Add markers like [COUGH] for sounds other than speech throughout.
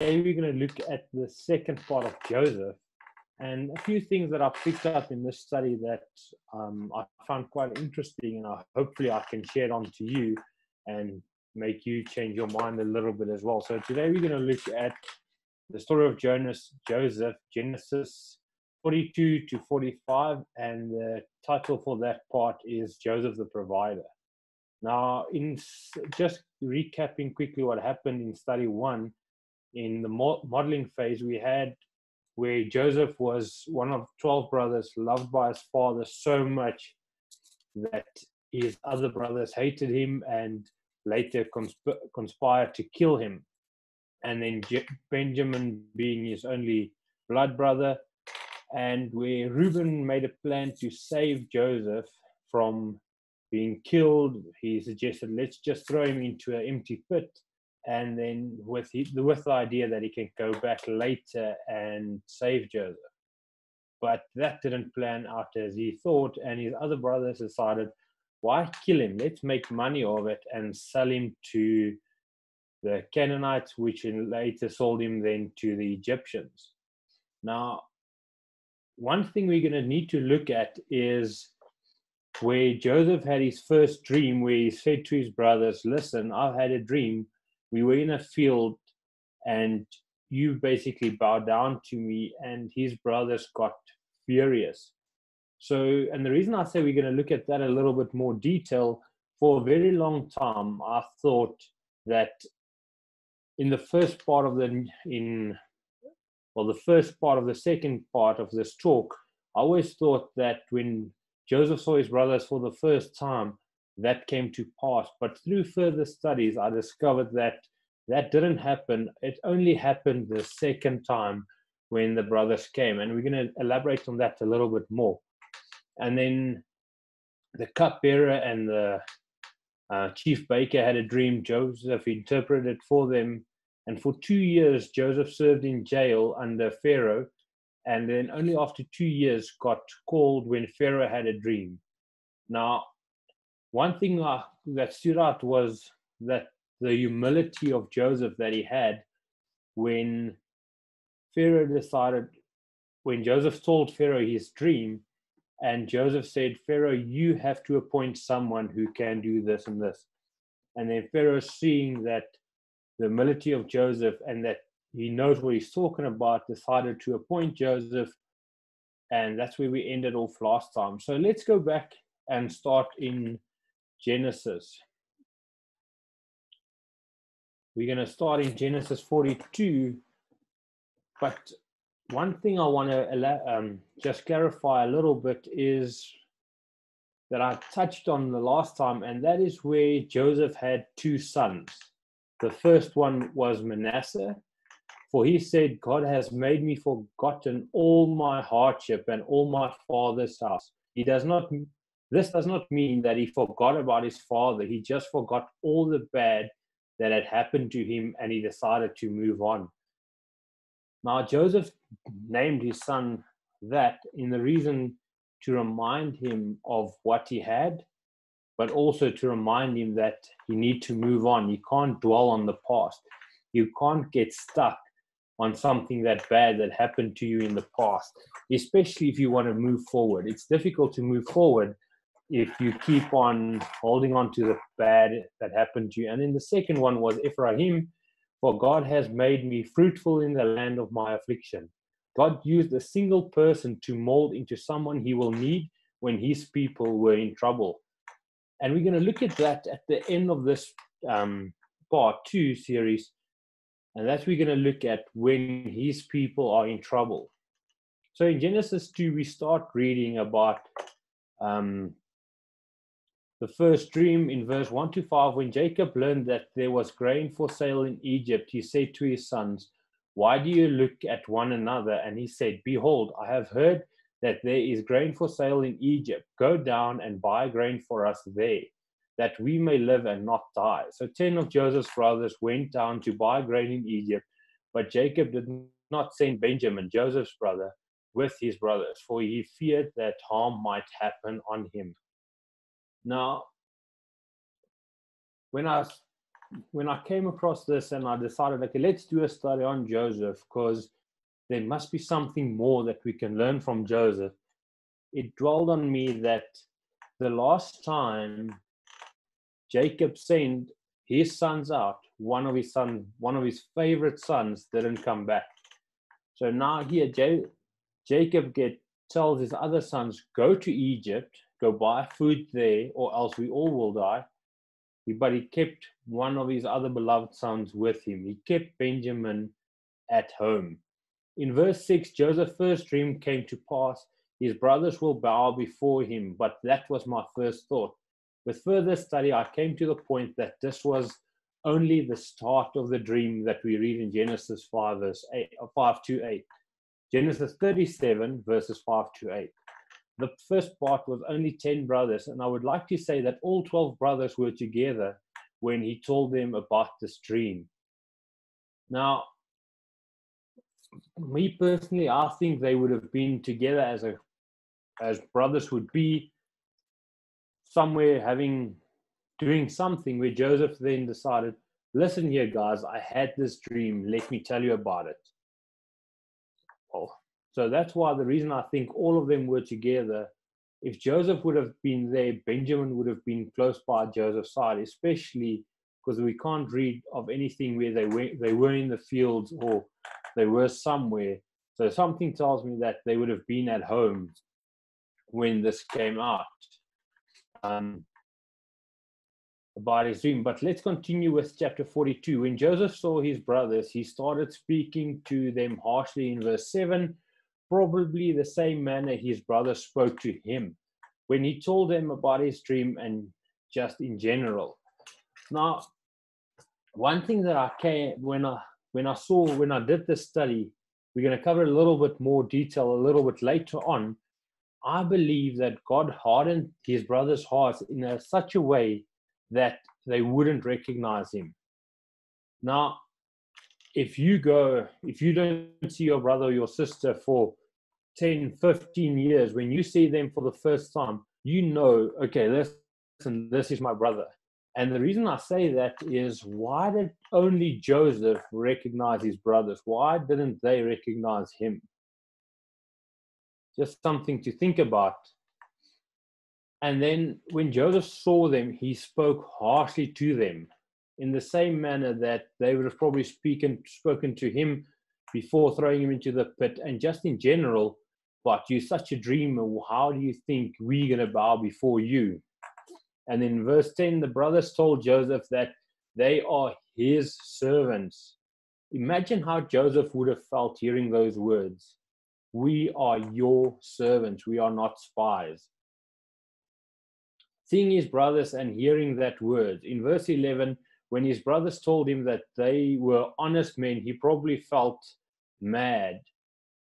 we're going to look at the second part of Joseph and a few things that I picked up in this study that um, I found quite interesting, and I, hopefully I can share it on to you and make you change your mind a little bit as well. So today we're going to look at the story of Jonas, Joseph, Genesis 42 to 45, and the title for that part is Joseph the Provider. Now, in just recapping quickly what happened in study one, in the modeling phase, we had where Joseph was one of 12 brothers, loved by his father so much that his other brothers hated him and later consp- conspired to kill him. And then Je- Benjamin being his only blood brother, and where Reuben made a plan to save Joseph from being killed, he suggested, let's just throw him into an empty pit and then with the, with the idea that he can go back later and save Joseph. But that didn't plan out as he thought, and his other brothers decided, why kill him? Let's make money of it and sell him to the Canaanites, which later sold him then to the Egyptians. Now, one thing we're going to need to look at is where Joseph had his first dream, where he said to his brothers, Listen, I've had a dream we were in a field and you basically bowed down to me and his brothers got furious. So and the reason i say we're going to look at that a little bit more detail for a very long time i thought that in the first part of the in well the first part of the second part of this talk i always thought that when joseph saw his brothers for the first time that came to pass. But through further studies, I discovered that that didn't happen. It only happened the second time when the brothers came. And we're going to elaborate on that a little bit more. And then the cupbearer and the uh, chief baker had a dream. Joseph interpreted it for them. And for two years, Joseph served in jail under Pharaoh. And then only after two years got called when Pharaoh had a dream. Now, one thing uh, that stood out was that the humility of Joseph that he had when Pharaoh decided, when Joseph told Pharaoh his dream, and Joseph said, Pharaoh, you have to appoint someone who can do this and this. And then Pharaoh, seeing that the humility of Joseph and that he knows what he's talking about, decided to appoint Joseph. And that's where we ended off last time. So let's go back and start in Genesis. We're going to start in Genesis 42, but one thing I want to um, just clarify a little bit is that I touched on the last time, and that is where Joseph had two sons. The first one was Manasseh, for he said, God has made me forgotten all my hardship and all my father's house. He does not this does not mean that he forgot about his father. He just forgot all the bad that had happened to him and he decided to move on. Now, Joseph named his son that in the reason to remind him of what he had, but also to remind him that you need to move on. You can't dwell on the past. You can't get stuck on something that bad that happened to you in the past, especially if you want to move forward. It's difficult to move forward if you keep on holding on to the bad that happened to you. And then the second one was Ephraim, for God has made me fruitful in the land of my affliction. God used a single person to mold into someone he will need when his people were in trouble. And we're going to look at that at the end of this um, part two series. And that's we're going to look at when his people are in trouble. So in Genesis 2, we start reading about um, the first dream in verse 1 to 5 when Jacob learned that there was grain for sale in Egypt, he said to his sons, Why do you look at one another? And he said, Behold, I have heard that there is grain for sale in Egypt. Go down and buy grain for us there, that we may live and not die. So 10 of Joseph's brothers went down to buy grain in Egypt, but Jacob did not send Benjamin, Joseph's brother, with his brothers, for he feared that harm might happen on him. Now, when I when I came across this and I decided, okay, let's do a study on Joseph because there must be something more that we can learn from Joseph. It dwelled on me that the last time Jacob sent his sons out, one of his sons, one of his favorite sons, didn't come back. So now here, J- Jacob get tells his other sons, go to Egypt, go buy food there, or else we all will die. But he kept one of his other beloved sons with him. He kept Benjamin at home. In verse 6, Joseph's first dream came to pass. His brothers will bow before him, but that was my first thought. With further study, I came to the point that this was only the start of the dream that we read in Genesis 5, verse 8, 5 to 8. Genesis 37, verses 5 to 8. The first part was only 10 brothers, and I would like to say that all 12 brothers were together when he told them about this dream. Now, me personally, I think they would have been together as a as brothers would be somewhere having doing something where Joseph then decided, listen here, guys, I had this dream. Let me tell you about it. Oh, so that's why the reason I think all of them were together. If Joseph would have been there, Benjamin would have been close by Joseph's side, especially because we can't read of anything where they were they were in the fields or they were somewhere. So something tells me that they would have been at home when this came out. Um, about his dream. But let's continue with chapter 42. When Joseph saw his brothers, he started speaking to them harshly in verse 7, probably the same manner his brother spoke to him when he told him about his dream and just in general. Now, one thing that I came when I when I saw when I did this study, we're going to cover a little bit more detail a little bit later on. I believe that God hardened his brothers' hearts in a, such a way that they wouldn't recognize him. Now, if you go, if you don't see your brother or your sister for 10, 15 years, when you see them for the first time, you know, okay, listen, this is my brother. And the reason I say that is why did only Joseph recognize his brothers? Why didn't they recognize him? Just something to think about and then when Joseph saw them, he spoke harshly to them in the same manner that they would have probably speaken, spoken to him before throwing him into the pit. And just in general, but you're such a dreamer. How do you think we're going to bow before you? And in verse 10, the brothers told Joseph that they are his servants. Imagine how Joseph would have felt hearing those words. We are your servants. We are not spies seeing his brothers and hearing that word. In verse 11, when his brothers told him that they were honest men, he probably felt mad,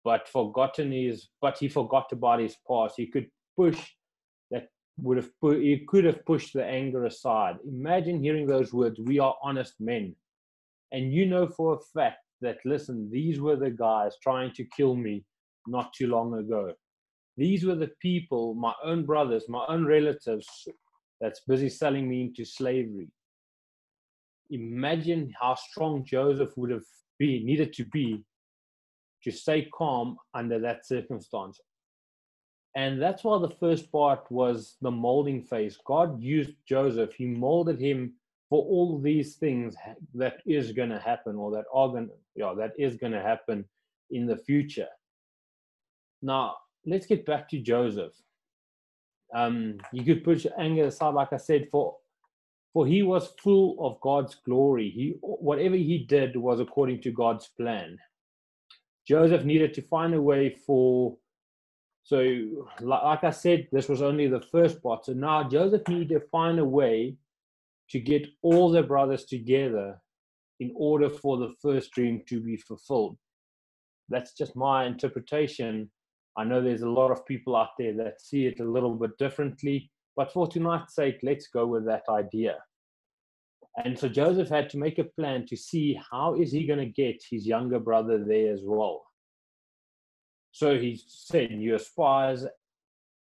but forgotten his, but he forgot about his past. He could push that would have put, he could have pushed the anger aside. Imagine hearing those words, we are honest men. And you know for a fact that, listen, these were the guys trying to kill me not too long ago. These were the people, my own brothers, my own relatives, that's busy selling me into slavery. Imagine how strong Joseph would have been, needed to be to stay calm under that circumstance. And that's why the first part was the molding phase. God used Joseph, He molded him for all these things that is going to happen or that are going yeah, that is going to happen in the future. Now, let's get back to Joseph. Um, you could put your anger aside, like I said, for for he was full of God's glory. He whatever he did was according to God's plan. Joseph needed to find a way for so like I said, this was only the first part. So now Joseph needed to find a way to get all the brothers together in order for the first dream to be fulfilled. That's just my interpretation I know there's a lot of people out there that see it a little bit differently, but for tonight's sake, let's go with that idea. And so Joseph had to make a plan to see how is he going to get his younger brother there as well. So he said, "You spies."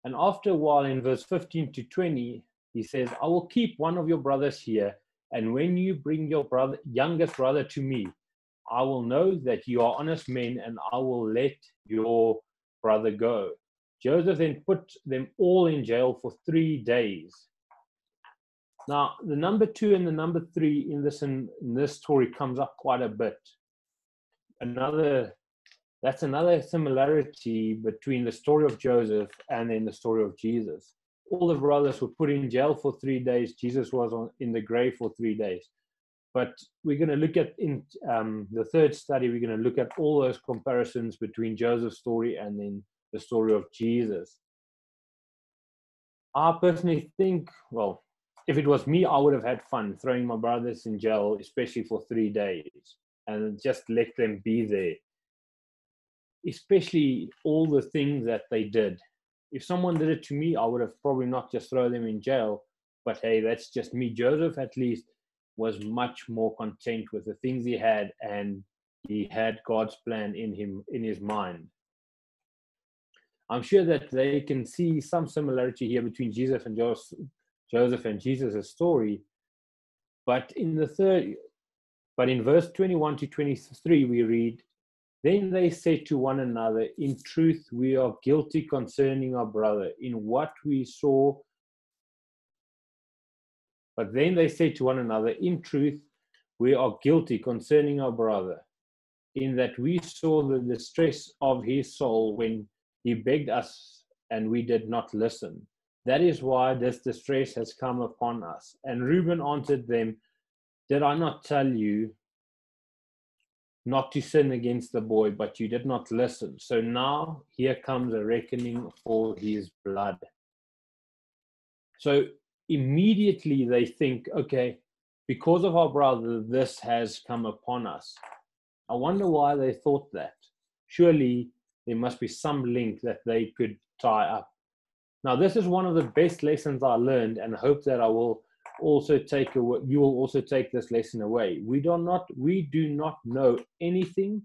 And after a while, in verse 15 to 20, he says, I will keep one of your brothers here, And when you bring your brother, youngest brother to me, I will know that you are honest men, and I will let your brother go. Joseph then put them all in jail for three days. Now, the number two and the number three in this in, in this story comes up quite a bit. Another that's another similarity between the story of Joseph and then the story of Jesus. All the brothers were put in jail for three days. Jesus was on, in the grave for three days. But we're going to look at in um, the third study. We're going to look at all those comparisons between Joseph's story and then the story of Jesus. I personally think, well, if it was me, I would have had fun throwing my brothers in jail, especially for three days, and just let them be there. Especially all the things that they did. If someone did it to me, I would have probably not just throw them in jail. But hey, that's just me. Joseph, at least, was much more content with the things he had, and he had God's plan in him in his mind. I'm sure that they can see some similarity here between Jesus and Joseph and Jesus' story. But in the third, but in verse 21 to 23, we read, Then they said to one another, In truth, we are guilty concerning our brother, in what we saw. But then they said to one another, In truth, we are guilty concerning our brother, in that we saw the distress of his soul when he begged us, and we did not listen. That is why this distress has come upon us. And Reuben answered them, Did I not tell you not to sin against the boy, but you did not listen? So now here comes a reckoning for his blood. So immediately they think, okay, because of our brother, this has come upon us. I wonder why they thought that. Surely there must be some link that they could tie up. Now, this is one of the best lessons I learned, and hope that I will also take away. You will also take this lesson away. We do not, we do not know anything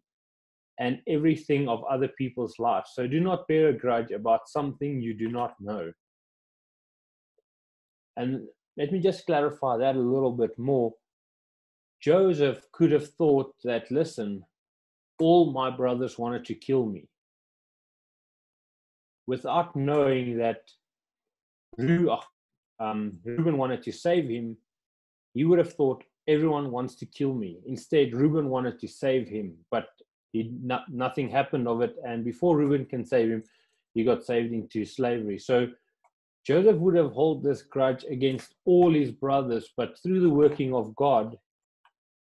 and everything of other people's lives. So do not bear a grudge about something you do not know. And let me just clarify that a little bit more. Joseph could have thought that, listen, all my brothers wanted to kill me without knowing that um, Reuben wanted to save him, he would have thought everyone wants to kill me. Instead, Reuben wanted to save him, but he, no, nothing happened of it. And before Reuben can save him, he got saved into slavery. So Joseph would have held this grudge against all his brothers, but through the working of God,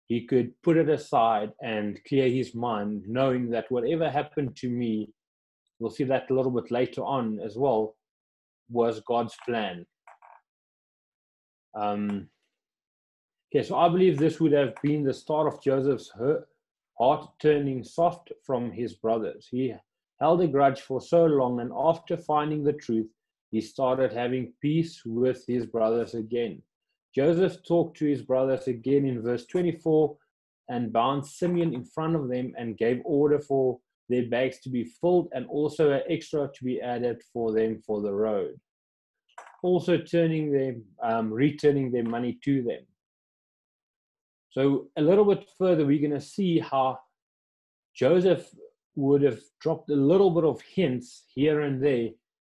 he could put it aside and clear his mind, knowing that whatever happened to me we'll see that a little bit later on as well, was God's plan. Um, okay, so I believe this would have been the start of Joseph's heart turning soft from his brothers. He held a grudge for so long, and after finding the truth, he started having peace with his brothers again. Joseph talked to his brothers again in verse 24 and bound Simeon in front of them and gave order for their bags to be filled and also an extra to be added for them for the road. Also turning them, um, returning their money to them. So a little bit further, we're going to see how Joseph would have dropped a little bit of hints here and there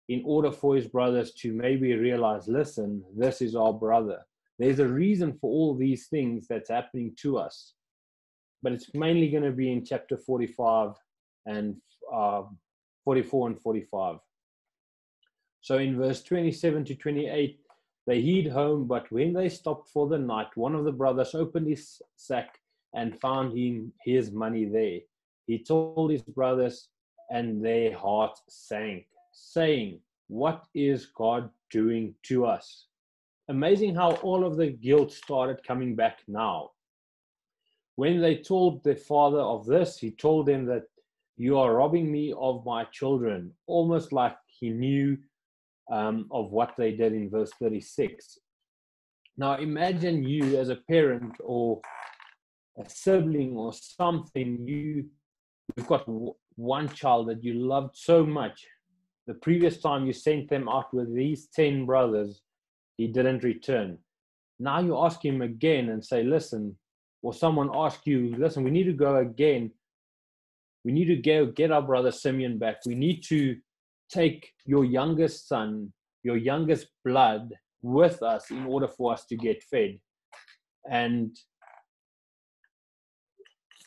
in order for his brothers to maybe realize, listen, this is our brother. There's a reason for all these things that's happening to us. But it's mainly going to be in chapter 45 and uh, 44 and 45. So in verse 27 to 28, they hid home, but when they stopped for the night, one of the brothers opened his sack and found him his money there. He told his brothers, and their hearts sank, saying, What is God doing to us? Amazing how all of the guilt started coming back now. When they told their father of this, he told them that you are robbing me of my children, almost like he knew um, of what they did in verse 36. Now, imagine you as a parent or a sibling or something, you, you've got one child that you loved so much. The previous time you sent them out with these 10 brothers, he didn't return. Now you ask him again and say, listen, or someone ask you, listen, we need to go again. We need to go get our brother Simeon back. We need to take your youngest son, your youngest blood with us in order for us to get fed. And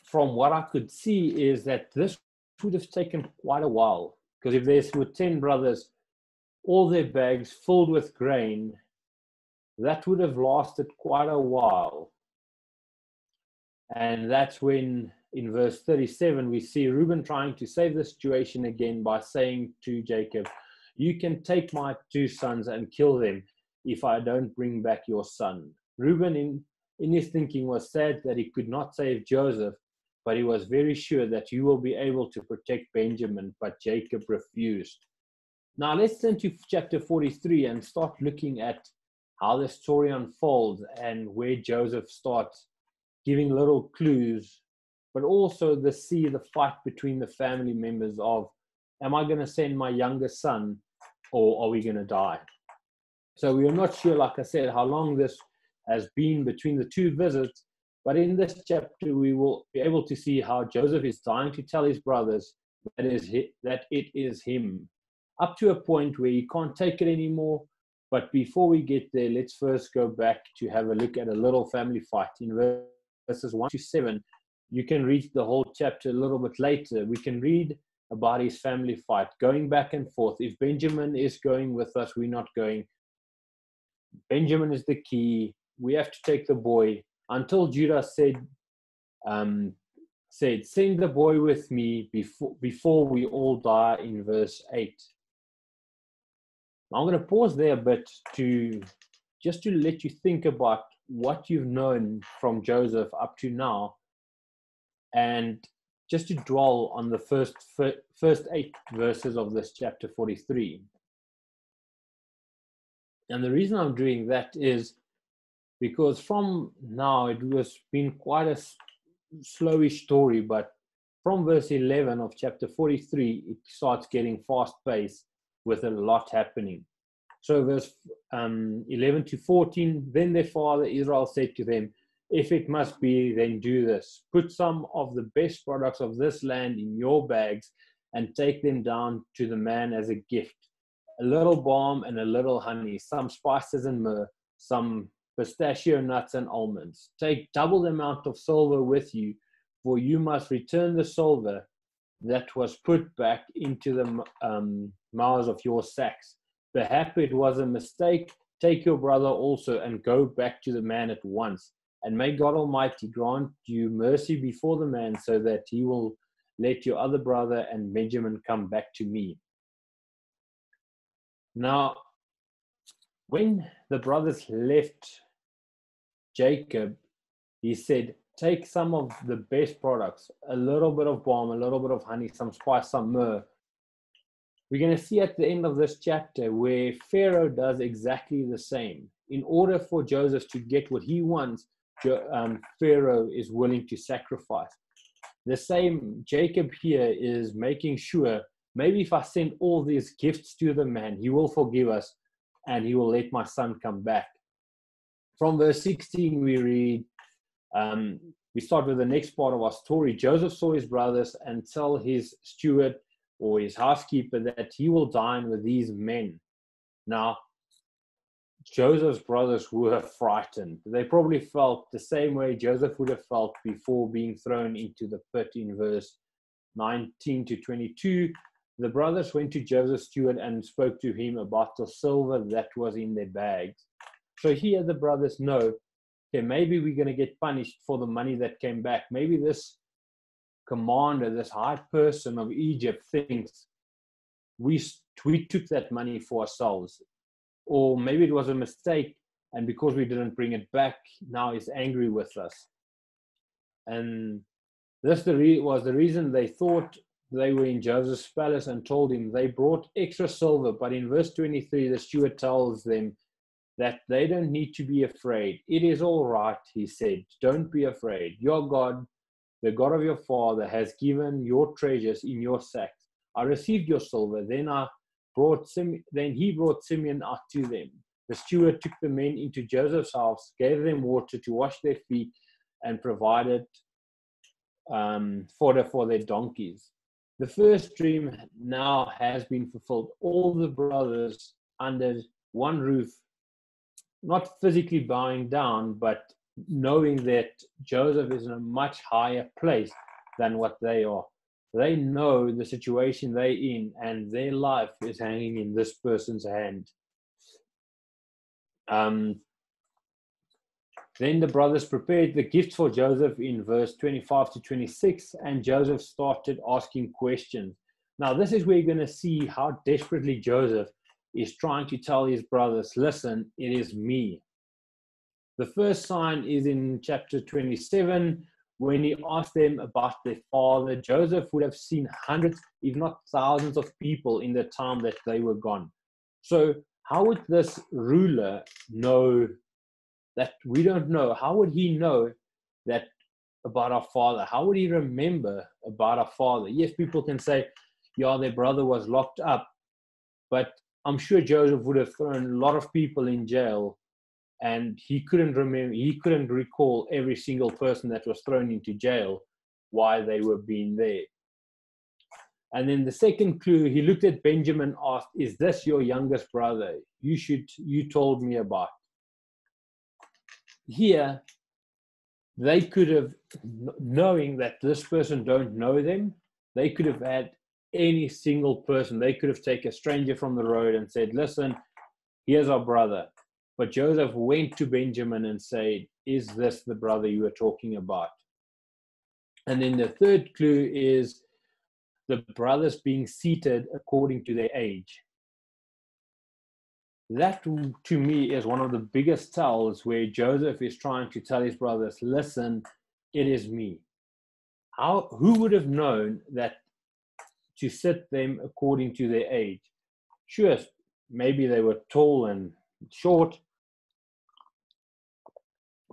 from what I could see is that this would have taken quite a while because if there were 10 brothers, all their bags filled with grain, that would have lasted quite a while. And that's when, in verse 37, we see Reuben trying to save the situation again by saying to Jacob, You can take my two sons and kill them if I don't bring back your son. Reuben, in, in his thinking, was sad that he could not save Joseph, but he was very sure that you will be able to protect Benjamin, but Jacob refused. Now let's turn to chapter 43 and start looking at how the story unfolds and where Joseph starts giving little clues, but also the see the fight between the family members of am I going to send my youngest son or are we going to die? So we are not sure, like I said, how long this has been between the two visits, but in this chapter, we will be able to see how Joseph is trying to tell his brothers that, is, that it is him, up to a point where he can't take it anymore. But before we get there, let's first go back to have a look at a little family fight in verses 1 to 7. You can read the whole chapter a little bit later. We can read about his family fight, going back and forth. If Benjamin is going with us, we're not going. Benjamin is the key. We have to take the boy until Judah said, um, said, Send the boy with me before, before we all die in verse 8. I'm going to pause there a bit to just to let you think about what you've known from Joseph up to now and just to dwell on the first first eight verses of this chapter 43 and the reason i'm doing that is because from now it was been quite a slowish story, but from verse 11 of chapter 43, it starts getting fast paced with a lot happening. So, verse um, 11 to 14, then their father Israel said to them, If it must be, then do this. Put some of the best products of this land in your bags and take them down to the man as a gift a little balm and a little honey, some spices and myrrh, some pistachio nuts, and almonds. Take double the amount of silver with you, for you must return the silver that was put back into the um, mouths of your sacks. Perhaps it was a mistake. Take your brother also and go back to the man at once. And may God Almighty grant you mercy before the man so that he will let your other brother and Benjamin come back to me. Now, when the brothers left Jacob, he said, Take some of the best products, a little bit of balm, a little bit of honey, some spice, some myrrh. We're going to see at the end of this chapter where Pharaoh does exactly the same. In order for Joseph to get what he wants, um, Pharaoh is willing to sacrifice. The same, Jacob here is making sure maybe if I send all these gifts to the man, he will forgive us and he will let my son come back from verse 16, we read, um, we start with the next part of our story. Joseph saw his brothers and tell his steward or his housekeeper that he will dine with these men. Now, Joseph's brothers were frightened. They probably felt the same way Joseph would have felt before being thrown into the pit in verse 19 to 22. The brothers went to Joseph's steward and spoke to him about the silver that was in their bags. So here the brothers know, okay, maybe we're going to get punished for the money that came back. Maybe this commander, this high person of Egypt thinks we, we took that money for ourselves. Or maybe it was a mistake, and because we didn't bring it back, now he's angry with us. And this the re- was the reason they thought they were in Joseph's palace and told him they brought extra silver. But in verse 23, the steward tells them that they don't need to be afraid. It is all right, he said. Don't be afraid. Your God, the God of your father, has given your treasures in your sacks. I received your silver. Then I brought Sim- then he brought Simeon out to them. the steward took the men into Joseph's house, gave them water to wash their feet, and provided um, fodder for their donkeys. The first dream now has been fulfilled. All the brothers under one roof, not physically bowing down, but knowing that Joseph is in a much higher place than what they are. They know the situation they're in, and their life is hanging in this person's hand. Um, then the brothers prepared the gift for Joseph in verse 25 to 26, and Joseph started asking questions. Now, this is where you're going to see how desperately Joseph is trying to tell his brothers, listen, it is me. The first sign is in chapter 27 when he asked them about their father. Joseph would have seen hundreds, if not thousands, of people in the time that they were gone. So, how would this ruler know that we don't know? How would he know that about our father? How would he remember about our father? Yes, people can say, yeah, their brother was locked up, but I'm sure Joseph would have thrown a lot of people in jail and he couldn't remember he couldn't recall every single person that was thrown into jail why they were being there. And then the second clue he looked at benjamin asked is this your youngest brother? You should you told me about. Here they could have knowing that this person don't know them they could have had any single person. They could have taken a stranger from the road and said listen here's our brother but Joseph went to Benjamin and said, Is this the brother you were talking about? And then the third clue is the brothers being seated according to their age. That to me is one of the biggest tells where Joseph is trying to tell his brothers, Listen, it is me. How, who would have known that to sit them according to their age? Sure, maybe they were tall and short,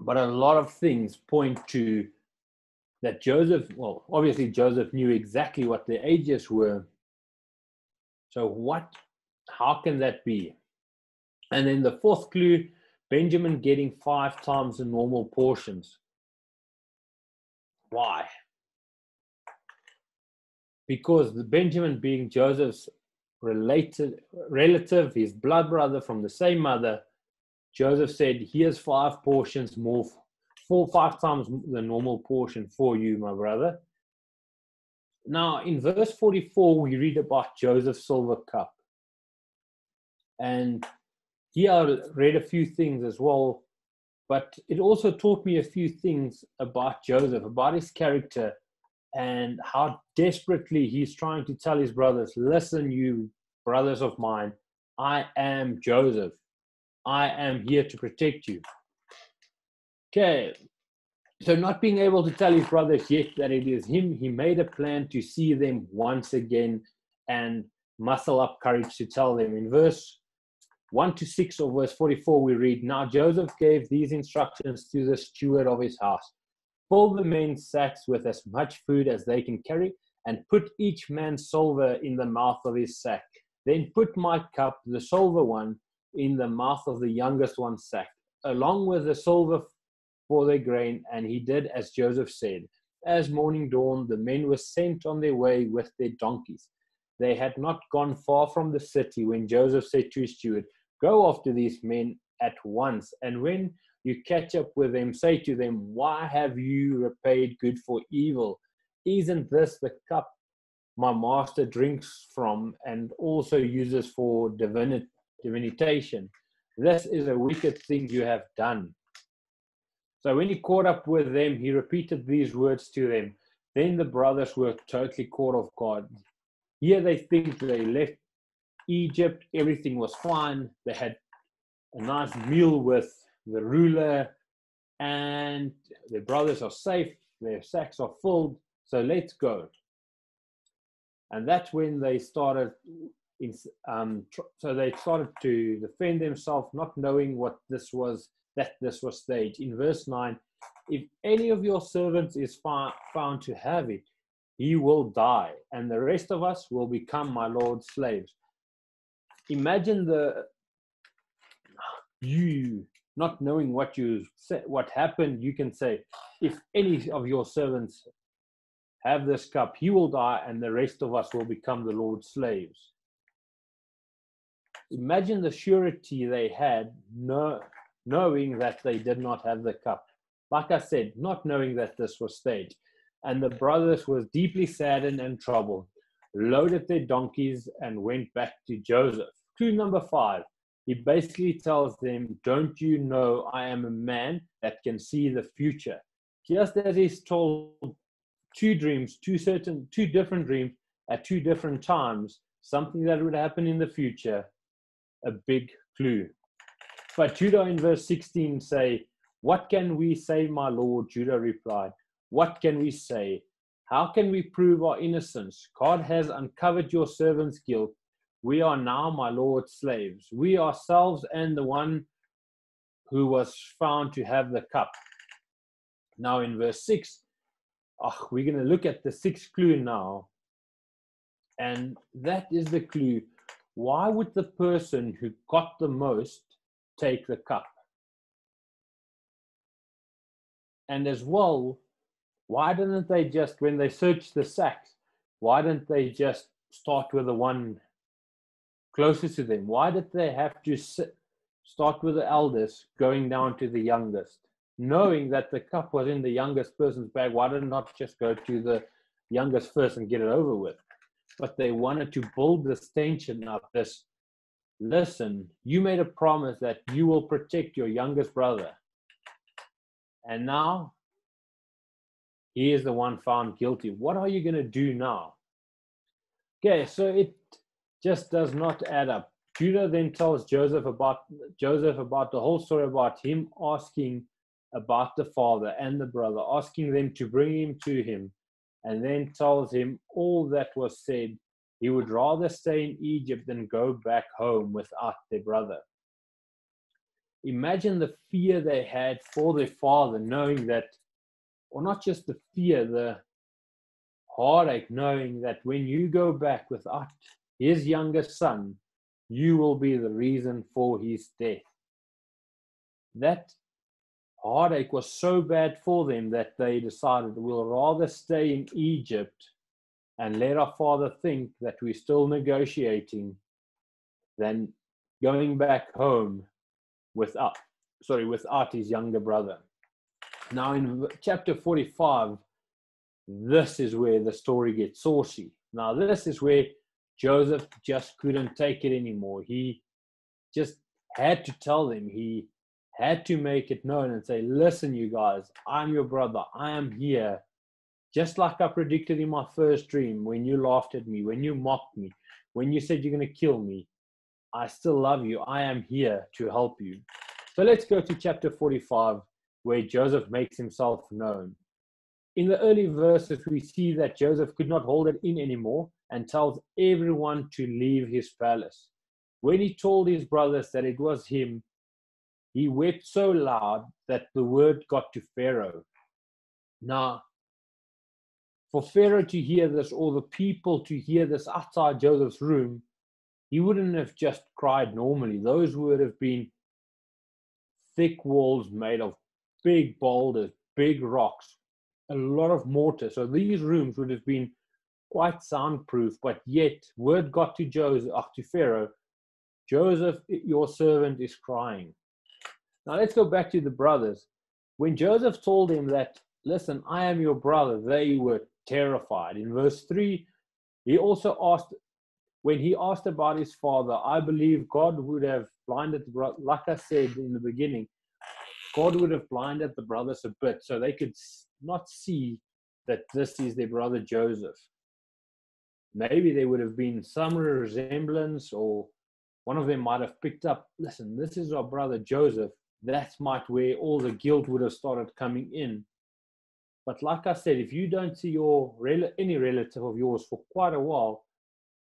but a lot of things point to that Joseph, well, obviously Joseph knew exactly what the ages were. So what, how can that be? And then the fourth clue, Benjamin getting five times the normal portions. Why? Because the Benjamin being Joseph's related relative, his blood brother from the same mother, Joseph said, Here's five portions more, four, five times the normal portion for you, my brother. Now, in verse 44, we read about Joseph's silver cup. And here I read a few things as well, but it also taught me a few things about Joseph, about his character, and how desperately he's trying to tell his brothers, Listen, you brothers of mine, I am Joseph. I am here to protect you. Okay, so not being able to tell his brothers yet that it is him, he made a plan to see them once again and muscle up courage to tell them. In verse 1 to 6 of verse 44, we read Now Joseph gave these instructions to the steward of his house Fill the men's sacks with as much food as they can carry, and put each man's silver in the mouth of his sack. Then put my cup, the silver one, in the mouth of the youngest one sack, along with the silver for their grain, and he did as Joseph said. As morning dawned, the men were sent on their way with their donkeys. They had not gone far from the city when Joseph said to his steward, Go after these men at once, and when you catch up with them, say to them, Why have you repaid good for evil? Isn't this the cup my master drinks from and also uses for divinity? Divination. This is a wicked thing you have done. So when he caught up with them, he repeated these words to them. Then the brothers were totally caught off guard. Here they think they left Egypt, everything was fine. They had a nice meal with the ruler, and their brothers are safe, their sacks are filled, so let's go. And that's when they started in, um, so they started to defend themselves, not knowing what this was, that this was staged. In verse 9, if any of your servants is found to have it, he will die, and the rest of us will become my Lord's slaves. Imagine the you not knowing what you said, what happened, you can say, if any of your servants have this cup, he will die, and the rest of us will become the Lord's slaves. Imagine the surety they had, know, knowing that they did not have the cup. Like I said, not knowing that this was staged. And the brothers were deeply saddened and troubled, loaded their donkeys, and went back to Joseph. Clue number five he basically tells them, Don't you know I am a man that can see the future? Just as he's told two dreams, two certain, two different dreams at two different times, something that would happen in the future, a big clue. But Judah in verse 16 say, What can we say, my Lord? Judah replied, What can we say? How can we prove our innocence? God has uncovered your servant's guilt we are now my Lord's slaves. We ourselves and the one who was found to have the cup. Now, in verse 6, oh, we're going to look at the sixth clue now. And that is the clue. Why would the person who got the most take the cup? And as well, why didn't they just, when they searched the sacks, why didn't they just start with the one closest to them? Why did they have to sit, start with the eldest, going down to the youngest? Knowing that the cup was in the youngest person's bag, why did not just go to the youngest first and get it over with? But they wanted to build this tension up, this listen, you made a promise that you will protect your youngest brother. And now he is the one found guilty. What are you going to do now? Okay, so it just does not add up. Judah then tells Joseph about Joseph about the whole story about him asking about the father and the brother, asking them to bring him to him, and then tells him all that was said. He would rather stay in Egypt than go back home without their brother. Imagine the fear they had for their father, knowing that, or not just the fear, the heartache, knowing that when you go back without his youngest son, you will be the reason for his death. That heartache was so bad for them that they decided we'll rather stay in Egypt and let our father think that we're still negotiating than going back home without sorry without his younger brother. Now in chapter 45, this is where the story gets saucy. Now this is where Joseph just couldn't take it anymore. He just had to tell them, he had to make it known and say, Listen, you guys, I'm your brother. I am here. Just like I predicted in my first dream when you laughed at me, when you mocked me, when you said you're going to kill me, I still love you. I am here to help you. So let's go to chapter 45, where Joseph makes himself known. In the early verses, we see that Joseph could not hold it in anymore and tells everyone to leave his palace. When he told his brothers that it was him, he wept so loud that the word got to Pharaoh. Now, for Pharaoh to hear this, or the people to hear this outside Joseph's room, he wouldn't have just cried normally. Those would have been thick walls made of big boulders, big rocks, a lot of mortar. So these rooms would have been quite soundproof, but yet word got to Joseph, uh, to Pharaoh, Joseph, your servant is crying. Now let's go back to the brothers. When Joseph told him that, listen, I am your brother, they were terrified. In verse 3, he also asked, when he asked about his father, I believe God would have blinded like I said in the beginning, God would have blinded the brothers a bit so they could not see that this is their brother Joseph maybe there would have been some resemblance or one of them might have picked up listen this is our brother joseph that's might where all the guilt would have started coming in but like i said if you don't see your any relative of yours for quite a while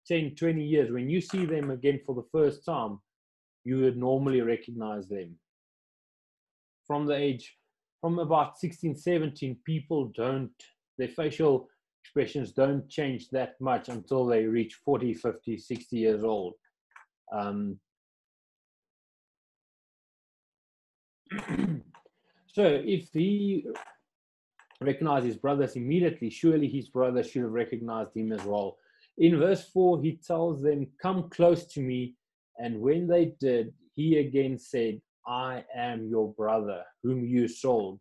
10 20 years when you see them again for the first time you would normally recognize them from the age from about 16 17 people don't their facial expressions don't change that much until they reach 40, 50, 60 years old. Um, [CLEARS THROAT] so if he recognized his brothers immediately, surely his brothers should have recognized him as well. In verse 4, he tells them, Come close to me. And when they did, he again said, I am your brother, whom you sold.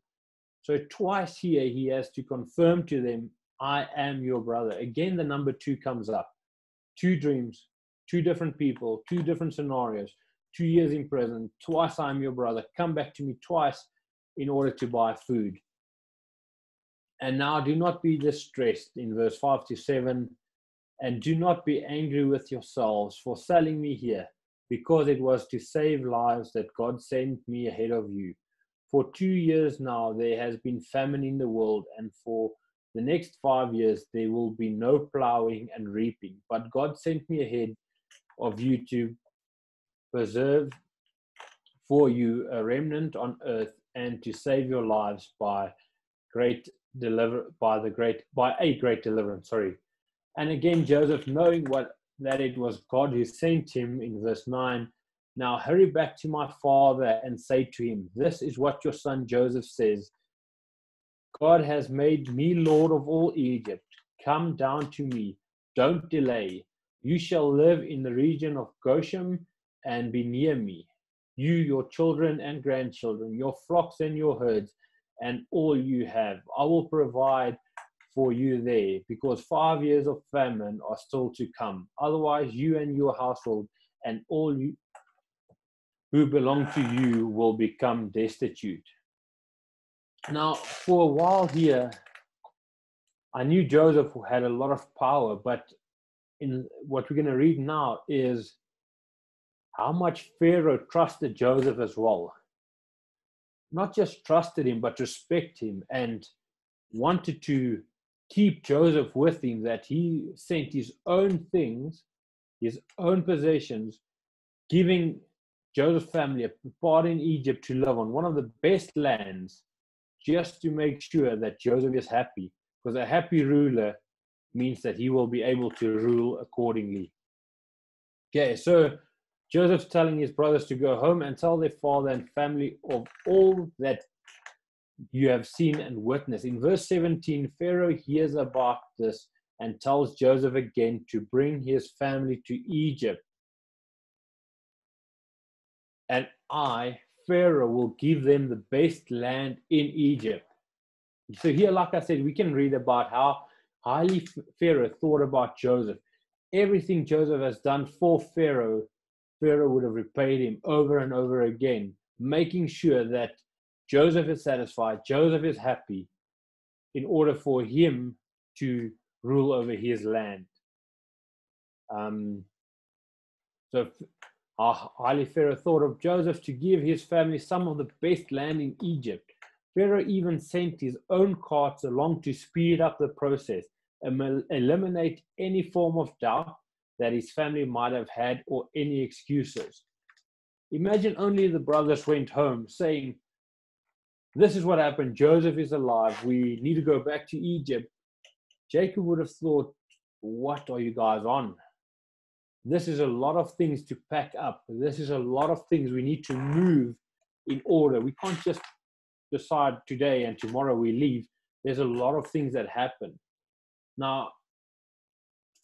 So twice here, he has to confirm to them, I am your brother. Again, the number two comes up. Two dreams, two different people, two different scenarios, two years in prison, twice I'm your brother. Come back to me twice in order to buy food. And now do not be distressed in verse 5 to 7 and do not be angry with yourselves for selling me here, because it was to save lives that God sent me ahead of you. For two years now there has been famine in the world, and for the next five years there will be no plowing and reaping. But God sent me ahead of you to preserve for you a remnant on earth and to save your lives by great deliver by the great by a great deliverance sorry. And again joseph knowing what that it was god who sent him in verse 9 now hurry back to my father and say to him this is what your son joseph says god has made me lord of all egypt. Come down to me. Don't delay. You shall live in the region of goshen and be near me you your children and grandchildren your flocks and your herds and all you have. I will provide for you there because five years of famine are still to come. Otherwise, you and your household and all you who belong to you will become destitute. Now, for a while here, I knew Joseph had a lot of power, but in what we're going to read now is how much Pharaoh trusted Joseph as well not just trusted him, but respect him and wanted to keep Joseph with him, that he sent his own things, his own possessions, giving Joseph's family a part in Egypt to live on, one of the best lands, just to make sure that Joseph is happy. Because a happy ruler means that he will be able to rule accordingly. Okay, so Joseph's telling his brothers to go home and tell their father and family of all that you have seen and witnessed. In verse 17, Pharaoh hears about this and tells Joseph again to bring his family to Egypt. And I, Pharaoh, will give them the best land in Egypt. So, here, like I said, we can read about how highly Pharaoh thought about Joseph. Everything Joseph has done for Pharaoh Pharaoh would have repaid him over and over again, making sure that Joseph is satisfied, Joseph is happy, in order for him to rule over his land. Um, so highly Pharaoh thought of Joseph to give his family some of the best land in Egypt. Pharaoh even sent his own carts along to speed up the process and eliminate any form of doubt that his family might have had or any excuses. Imagine only the brothers went home saying, This is what happened. Joseph is alive. We need to go back to Egypt. Jacob would have thought, What are you guys on? This is a lot of things to pack up. This is a lot of things we need to move in order. We can't just decide today and tomorrow we leave. There's a lot of things that happen. Now,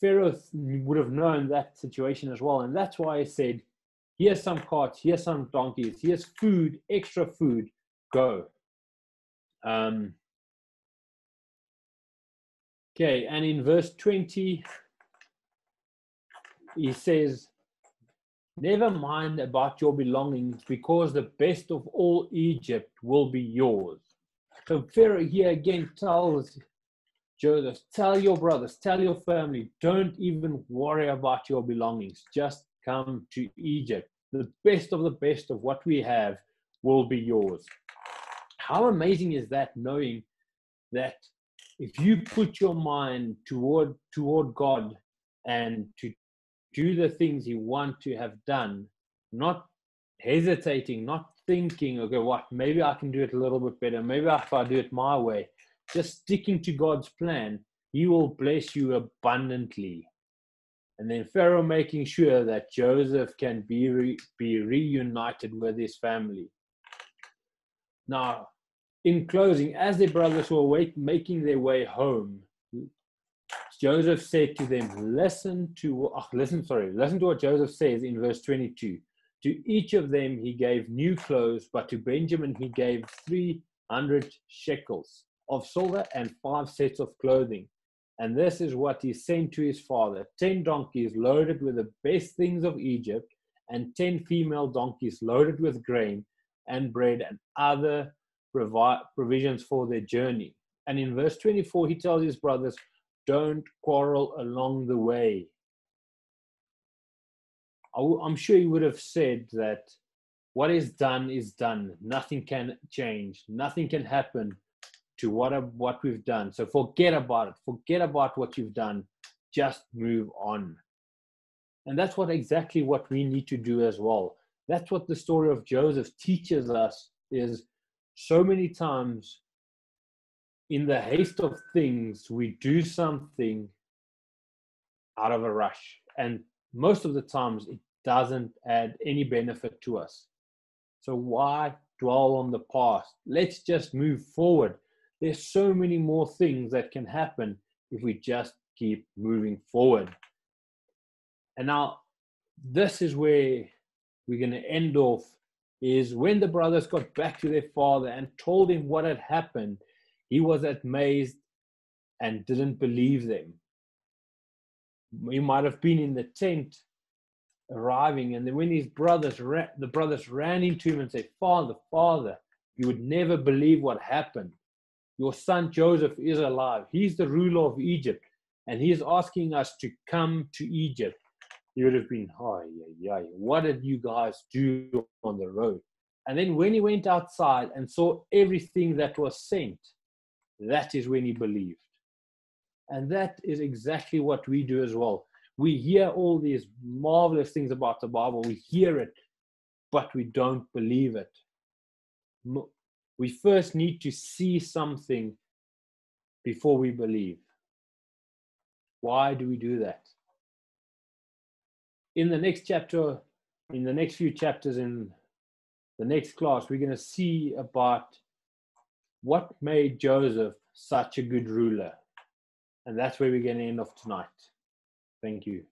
Pharaoh would have known that situation as well. And that's why I said, here's some carts, here's some donkeys, here's food, extra food, go. Um, okay, and in verse 20, he says, Never mind about your belongings, because the best of all Egypt will be yours. So Pharaoh here again tells Joseph, tell your brothers, tell your family, don't even worry about your belongings. Just come to Egypt. The best of the best of what we have will be yours. How amazing is that knowing that if you put your mind toward toward God and to do the things you want to have done, not hesitating, not thinking, okay, what maybe I can do it a little bit better. Maybe if I do it my way, just sticking to God's plan, He will bless you abundantly. And then Pharaoh making sure that Joseph can be, re, be reunited with his family. Now, in closing, as their brothers were making their way home, Joseph said to them, Listen to, oh, listen, sorry, listen to what Joseph says in verse 22. To each of them he gave new clothes, but to Benjamin he gave 300 shekels of silver and five sets of clothing. And this is what he sent to his father 10 donkeys loaded with the best things of Egypt, and 10 female donkeys loaded with grain and bread and other provi- provisions for their journey. And in verse 24, he tells his brothers, Don't quarrel along the way. I'm sure he would have said that what is done is done. Nothing can change. Nothing can happen to what what we've done. So forget about it. Forget about what you've done. Just move on. And that's what exactly what we need to do as well. That's what the story of Joseph teaches us is so many times in the haste of things we do something out of a rush and most of the times it doesn't add any benefit to us. So why dwell on the past? Let's just move forward there's so many more things that can happen if we just keep moving forward. And now, this is where we're going to end off is when the brothers got back to their father and told him what had happened, he was amazed and didn't believe them. He might have been in the tent arriving, and then when his brothers, ra- the brothers ran into him and said, Father, Father, you would never believe what happened. Your son Joseph is alive. He's the ruler of Egypt, and he's asking us to come to Egypt. He would have been, hi, yeah, yeah. What did you guys do on the road? And then when he went outside and saw everything that was sent, that is when he believed. And that is exactly what we do as well. We hear all these marvelous things about the Bible, we hear it, but we don't believe it we first need to see something before we believe. Why do we do that? In the next chapter, in the next few chapters in the next class, we're going to see about what made Joseph such a good ruler. And that's where we're going to end off tonight. Thank you.